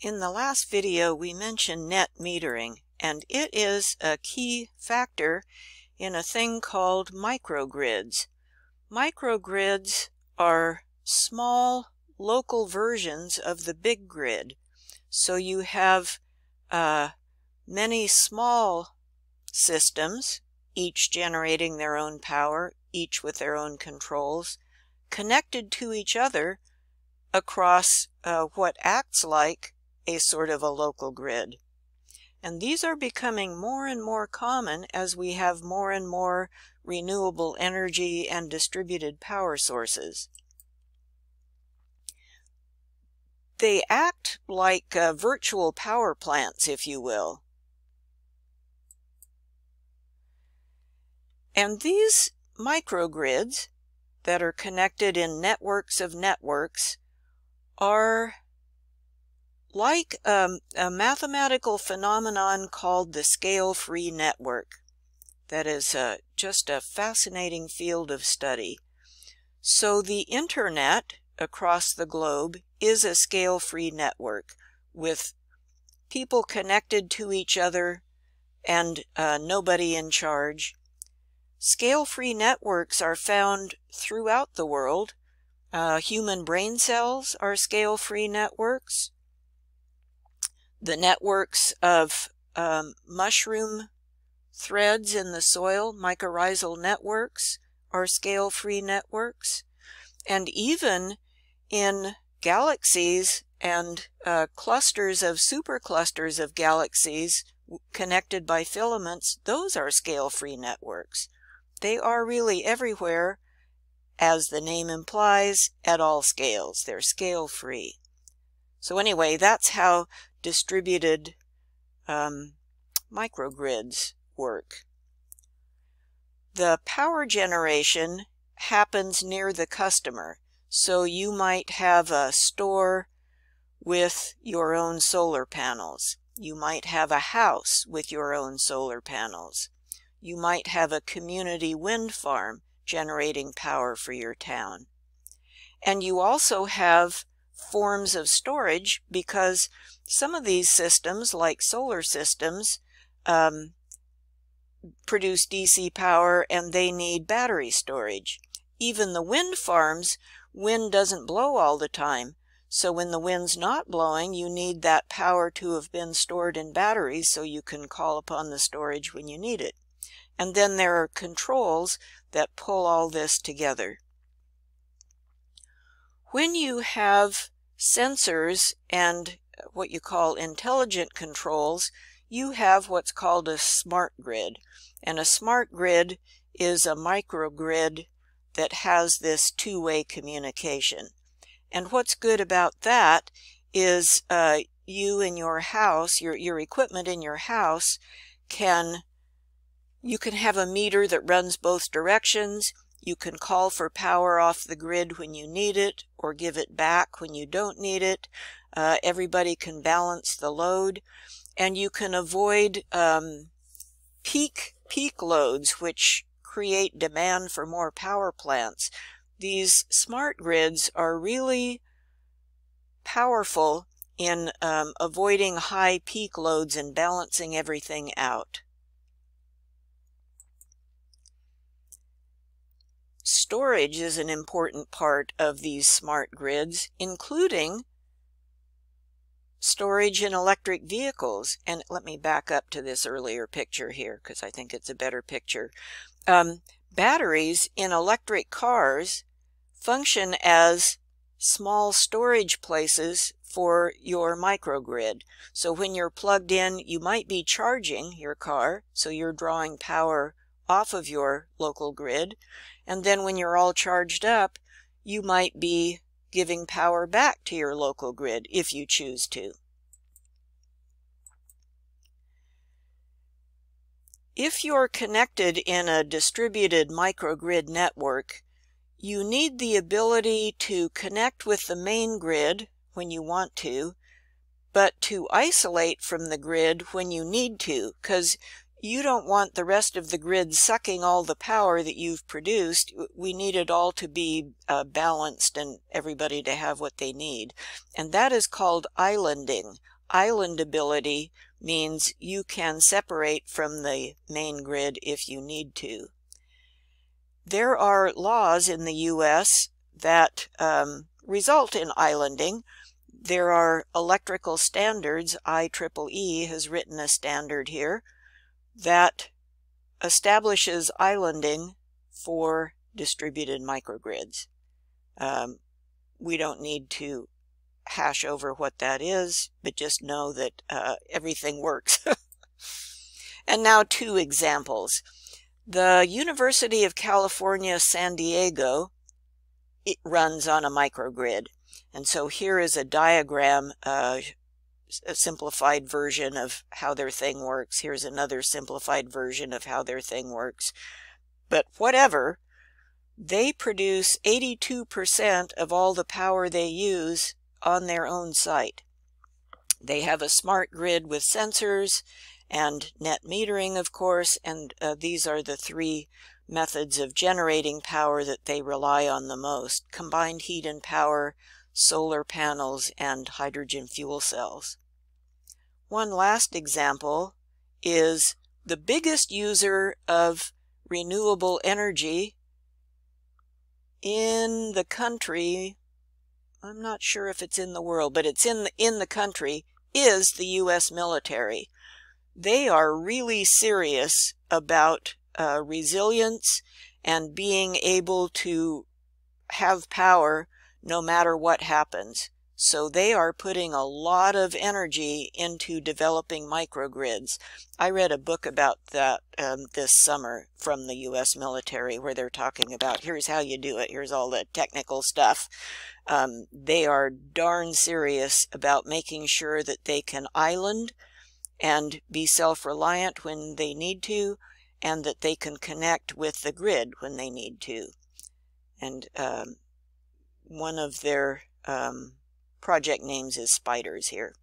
In the last video, we mentioned net metering, and it is a key factor in a thing called microgrids. Microgrids are small local versions of the big grid. So you have uh, many small systems, each generating their own power, each with their own controls, connected to each other across uh, what acts like a sort of a local grid. And these are becoming more and more common as we have more and more renewable energy and distributed power sources. They act like uh, virtual power plants, if you will. And these microgrids that are connected in networks of networks are like um, a mathematical phenomenon called the scale-free network. That is uh, just a fascinating field of study. So the internet across the globe is a scale-free network with people connected to each other and uh, nobody in charge. Scale-free networks are found throughout the world. Uh, human brain cells are scale-free networks the networks of um, mushroom threads in the soil, mycorrhizal networks, are scale-free networks. And even in galaxies and uh, clusters of superclusters of galaxies connected by filaments, those are scale-free networks. They are really everywhere, as the name implies, at all scales. They're scale-free. So anyway, that's how distributed um, microgrids work. The power generation happens near the customer. So you might have a store with your own solar panels. You might have a house with your own solar panels. You might have a community wind farm generating power for your town. And you also have forms of storage because some of these systems, like solar systems, um, produce DC power and they need battery storage. Even the wind farms, wind doesn't blow all the time. So when the wind's not blowing, you need that power to have been stored in batteries so you can call upon the storage when you need it. And then there are controls that pull all this together. When you have sensors and what you call intelligent controls, you have what's called a smart grid. And a smart grid is a microgrid that has this two-way communication. And what's good about that is uh, you in your house, your, your equipment in your house can, you can have a meter that runs both directions. You can call for power off the grid when you need it or give it back when you don't need it. Uh, everybody can balance the load and you can avoid um, peak peak loads which create demand for more power plants. These smart grids are really powerful in um, avoiding high peak loads and balancing everything out. Storage is an important part of these smart grids, including storage in electric vehicles. And let me back up to this earlier picture here because I think it's a better picture. Um, batteries in electric cars function as small storage places for your microgrid. So when you're plugged in, you might be charging your car, so you're drawing power off of your local grid. And then when you're all charged up, you might be giving power back to your local grid if you choose to. If you're connected in a distributed microgrid network, you need the ability to connect with the main grid when you want to, but to isolate from the grid when you need to, because you don't want the rest of the grid sucking all the power that you've produced. We need it all to be uh, balanced and everybody to have what they need. And that is called islanding. Islandability means you can separate from the main grid if you need to. There are laws in the U.S. that um, result in islanding. There are electrical standards. IEEE has written a standard here that establishes islanding for distributed microgrids. Um, we don't need to hash over what that is, but just know that uh, everything works. and now two examples. The University of California, San Diego, it runs on a microgrid. And so here is a diagram uh, a simplified version of how their thing works. Here's another simplified version of how their thing works. But whatever, they produce 82% of all the power they use on their own site. They have a smart grid with sensors and net metering, of course, and uh, these are the three methods of generating power that they rely on the most. Combined heat and power, solar panels, and hydrogen fuel cells. One last example is the biggest user of renewable energy in the country, I'm not sure if it's in the world, but it's in the, in the country, is the U.S. military. They are really serious about uh, resilience and being able to have power no matter what happens. So they are putting a lot of energy into developing microgrids. I read a book about that um, this summer from the U.S. military where they're talking about here's how you do it, here's all the technical stuff. Um, they are darn serious about making sure that they can island and be self-reliant when they need to, and that they can connect with the grid when they need to. And um, one of their um, project names is spiders here.